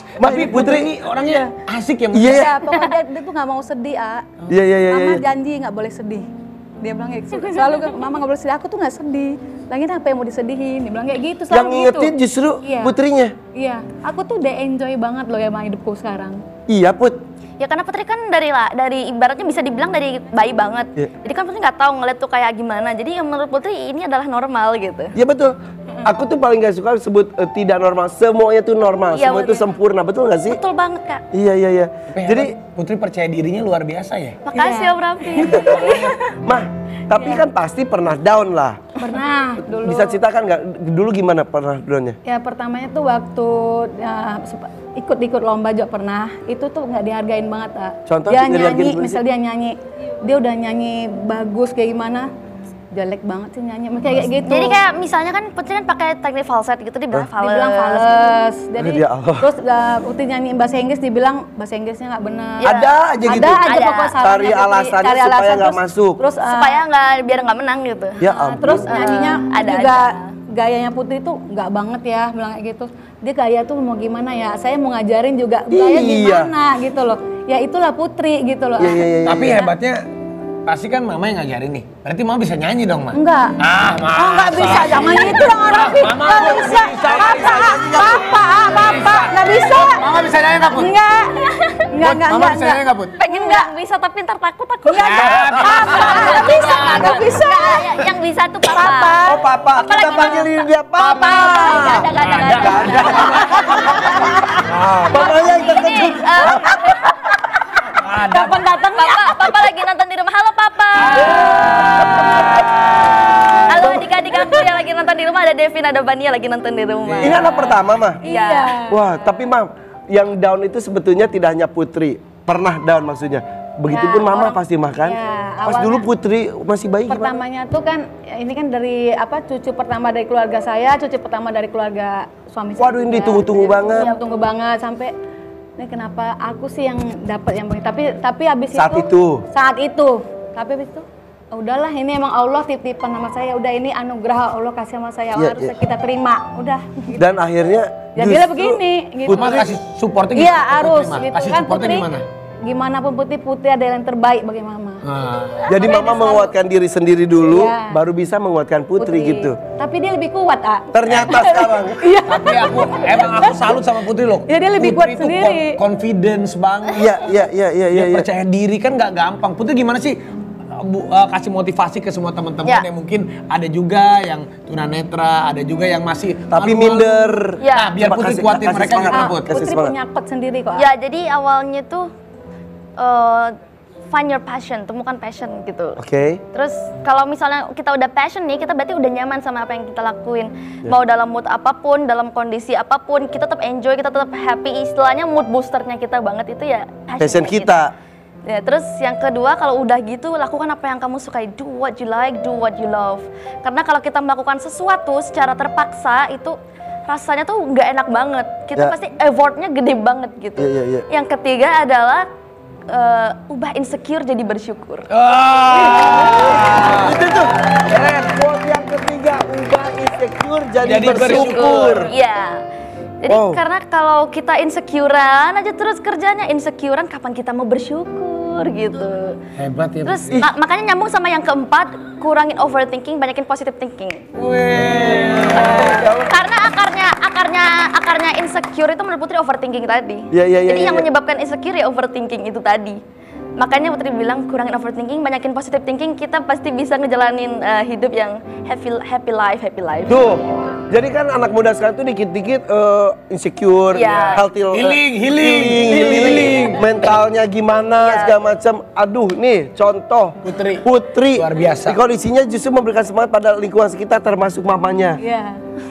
Tapi Putri ini orangnya asik ya. Mas? Iya. Ya, pokoknya dia, dia tuh nggak mau sedih, ah. Iya iya iya. Mama iya. janji nggak boleh sedih. Dia bilang kayak gitu. Selalu kan, Mama nggak boleh sedih. Aku tuh nggak sedih. Lagi apa yang mau disedihin? Dia bilang kayak gitu. Selalu Yang ngingetin gitu. justru Iya. putrinya. Iya, aku tuh udah enjoy banget loh ya sama hidupku sekarang. Iya Put. Ya karena Putri kan dari lah, dari ibaratnya bisa dibilang dari bayi banget. Iya. Jadi kan Putri nggak tahu ngeliat tuh kayak gimana. Jadi yang menurut Putri ini adalah normal gitu. Iya betul. Aku tuh paling gak suka sebut eh, tidak normal. Semuanya tuh normal. Iya, Semua itu sempurna. Betul gak sih? Betul banget kak. Iya iya iya. Tapi Jadi hebat, Putri percaya dirinya luar biasa ya. Makasih Iya. Om Raffi. mah, tapi kan pasti pernah down lah. Pernah dulu. Bisa ceritakan nggak dulu gimana pernah downnya? Ya pertamanya tuh waktu ya, ikut-ikut lomba juga pernah. Itu tuh nggak dihargain banget, ah. Contoh, dia nyanyi, misal dia nyanyi, dia udah nyanyi bagus kayak gimana, jelek banget sih nyanyi, kayak gitu. Jadi kayak misalnya kan Putri kan pakai teknik falset gitu dibilang fals. dibilang fals. Jadi Ya Allah. terus uh, Putri nyanyi bahasa Inggris dibilang bahasa Inggrisnya nggak benar. Ada aja gitu. Ada aja Ada. pokoknya salahnya Cari alasannya Cari supaya alasan, nggak terus- masuk. Terus uh, Supaya nggak biar nggak menang gitu. Ya uh, ampun. terus nyanyinya ada juga aja. gayanya Putri tuh nggak banget ya bilang kayak gitu. Dia gaya tuh mau gimana ya? Saya mau ngajarin juga gaya Iya. gimana gitu loh. Ya itulah Putri gitu loh. Iya iya iya. Tapi hebatnya pasti kan mama yang ngajarin nih. Berarti mama bisa nyanyi dong, Ma. Enggak. Ah, Oh nggak masa? bisa, jangan gitu dong orang Ah, Mama Nggak kok bisa. Papa, ah, papa, ah, papa, nggak bisa. Mama bisa nyanyi nggak, Put? Enggak. Enggak, enggak, Mama enggak. bisa nyanyi nggak, Put? Pengen nggak bisa tapi ntar takut takut. Enggak, Ya, enggak. Papa, nggak bisa, nggak bisa. Ya, yang bisa tuh papa. Papa. Oh papa, kita panggilin dia papa. Gak ada, gak ada, gak ada. Papanya yang terkejut. Ada. Kapan datang ya? papa, papa lagi nonton di rumah. Halo adik-adik aku yang lagi nonton di rumah. Ada Devin, ada Bania lagi nonton di rumah. Ini anak pertama mah. Iya. Wah, tapi mam, yang down itu sebetulnya tidak hanya Putri. Pernah down maksudnya. Begitupun Ya, mama orang- pasti mah kan. Ya, Pas dulu Putri masih bayi gimana? Pertamanya tuh kan ya ini kan dari apa cucu pertama dari keluarga saya, cucu pertama dari keluarga suami saya. Waduh, ini ditunggu-tunggu Iya, banget. Iya, tunggu banget sampai ini kenapa aku sih yang dapat yang begini. Tapi tapi habis Saat itu itu. saat itu. Tapi habis itu "Oh, udahlah ini emang Allah titipan sama saya. Udah ini anugerah Allah kasih sama saya. Iya, harus iya. kita terima. Udah. gitu. Dan akhirnya Jadilah begini gitu. Mama kasih supportnya Iya harus Putri, gitu Kasih kan supportnya Putri. gimana? Gimana pun Putri Putri ada yang terbaik bagi mama. Nah. Jadi mama menguatkan diri sendiri dulu, Iya. baru bisa menguatkan Putri, gitu. Tapi dia lebih kuat, Ah. Ternyata sekarang. Tapi aku emang aku salut sama Putri loh. Ya, dia lebih Putri kuat sendiri. con- confidence banget. Iya, iya, iya, iya, iya. iya. percaya diri kan nggak gampang. Putri gimana sih Bu, uh, kasih motivasi ke semua teman-teman Ya. yang mungkin ada juga yang tunanetra, ada juga yang masih Tapi malu-malu. minder. Ya. Nah, biar Coba Putri kasih- kuatin kasih mereka semangat. gimana, Ah, Put? Kasih Putri semangat. punya quote sendiri kok. Ah. Ya, jadi awalnya tuh eh, find your passion, temukan passion gitu. Oke. Terus kalau misalnya kita udah passion nih, kita berarti udah nyaman sama apa yang kita lakuin. Mau dalam mood apa pun, dalam kondisi apa pun, kita tetap enjoy, kita tetap happy. Istilahnya mood boosternya kita banget itu ya Passion kita. Ya, terus yang kedua kalau udah gitu lakukan apa yang kamu sukai. Do what you like, do what you love. Karena kalau kita melakukan sesuatu secara terpaksa itu rasanya tuh nggak enak banget. Kita Ya. pasti effortnya gede banget gitu. Iya, iya, iya. Yang ketiga adalah eh, ubah insecure jadi bersyukur. Ah. Itu tuh keren. Quote yang ketiga, ubah insecure jadi, Jadi bersyukur. Iya. Jadi Wow. karena kalau kita insecurean aja terus kerjanya insecurean kapan kita mau bersyukur gitu. Hebat ya. Terus ma- makanya nyambung sama yang keempat, kurangin overthinking, banyakin positive thinking. Wih. Karena akarnya akarnya akarnya insecure itu menurut Putri overthinking tadi. Iya, iya, iya, Jadi iya, yang iya. menyebabkan insecure ya overthinking itu tadi. Makanya Putri bilang kurangin overthinking, banyakin positive thinking, kita pasti bisa ngejalanin eh, hidup yang happy happy life, happy life. Tuh. Jadi kan anak muda sekarang tuh dikit-dikit eh, insecure, Iya. healthy, eh, Healing, healing, healing, healing. mentalnya gimana Iya. segala macam. Aduh, nih contoh Putri. Putri Luar biasa. Di kondisinya justru memberikan semangat pada lingkungan sekitar termasuk mamanya. Iya.